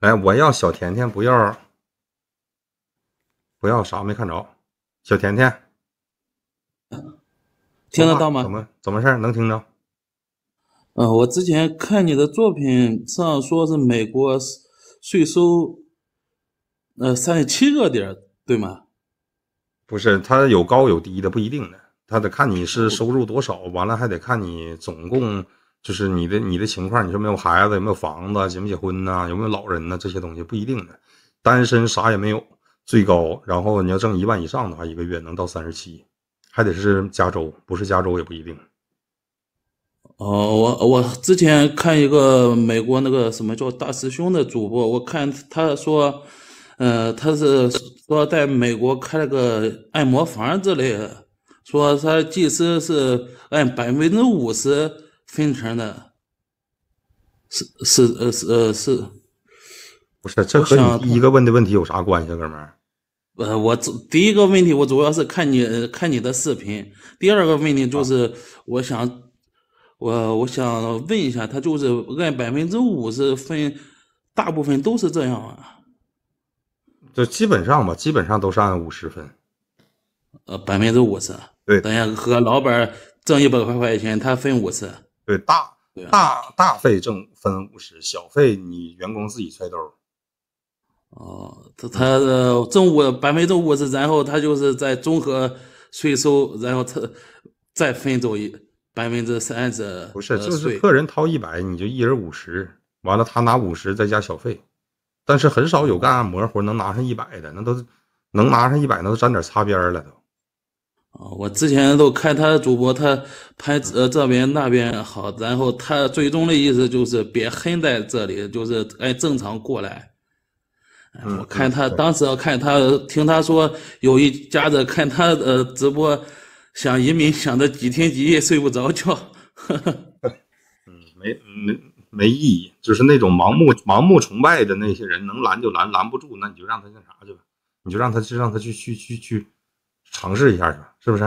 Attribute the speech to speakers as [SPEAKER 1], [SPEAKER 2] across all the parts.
[SPEAKER 1] 来，我要小甜甜，不要不要啥没看着，小甜甜，
[SPEAKER 2] 听得到吗？
[SPEAKER 1] 怎么怎么事儿？能听着？
[SPEAKER 2] 嗯，我之前看你的作品上说是美国税收，呃，三十七个点，对吗？
[SPEAKER 1] 不是，它有高有低的，不一定的，他得看你是收入多少，完了还得看你总共。就是你的你的情况，你说没有孩子，有没有房子，结没结婚呐？有没有老人呐？这些东西不一定的。单身啥也没有，最高。然后你要挣一万以上的话，一个月能到三十七，还得是加州，不是加州也不一定。
[SPEAKER 2] 哦，我我之前看一个美国那个什么叫大师兄的主播，我看他说，呃，他是说在美国开了个按摩房之类的，说他技师是按百分之五十。分成的，是是呃是呃是，
[SPEAKER 1] 不是这和你第一个问的问题有啥关系，哥们儿？
[SPEAKER 2] 呃，我主第一个问题我主要是看你看你的视频，第二个问题就是我想我我想问一下，他就是按百分之五十分，大部分都是这样啊？
[SPEAKER 1] 就基本上吧，基本上都是按五十分。
[SPEAKER 2] 呃，百分之五十。
[SPEAKER 1] 对，
[SPEAKER 2] 等下和老板挣一百块块钱，他分五十。
[SPEAKER 1] 对大大大费挣分五十，小费你员工自己揣兜。
[SPEAKER 2] 哦，他他的挣五百分之五十，然后他就是在综合税收，然后他再分走一百分之三十。
[SPEAKER 1] 不是，就是客人掏一百，你就一人五十，完了他拿五十再加小费。但是很少有干按摩活能拿上一百的，那都能拿上一百，那都沾点擦边了都。
[SPEAKER 2] 啊，我之前都看他主播，他拍呃这边那边好，然后他最终的意思就是别横在这里，就是按正常过来。我看他当时看他听他说有一家子看他呃直播想移民想的几天几夜睡不着觉。
[SPEAKER 1] 嗯，没没没意义，就是那种盲目盲目崇拜的那些人，能拦就拦，拦不住那你就让他那啥去吧，你就让他去让他去去去去。尝试一下去，是不是？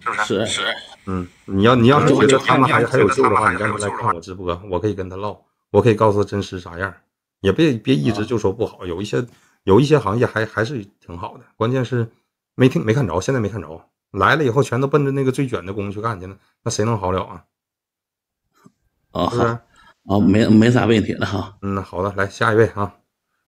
[SPEAKER 2] 是不是？
[SPEAKER 3] 是是。
[SPEAKER 1] 嗯，你要你要是觉得他们还还有救的话，你让他来看我直播，我可以跟他唠，我可以告诉他真实啥样。也别别一直就说不好，有一些有一些行业还还是挺好的。关键是没听没看着，现在没看着，来了以后全都奔着那个最卷的工去干去了，那谁能好了啊？
[SPEAKER 2] 啊，
[SPEAKER 1] 是不是？
[SPEAKER 2] 哦，没没啥问题了哈。
[SPEAKER 1] 嗯，好的，来下一位啊。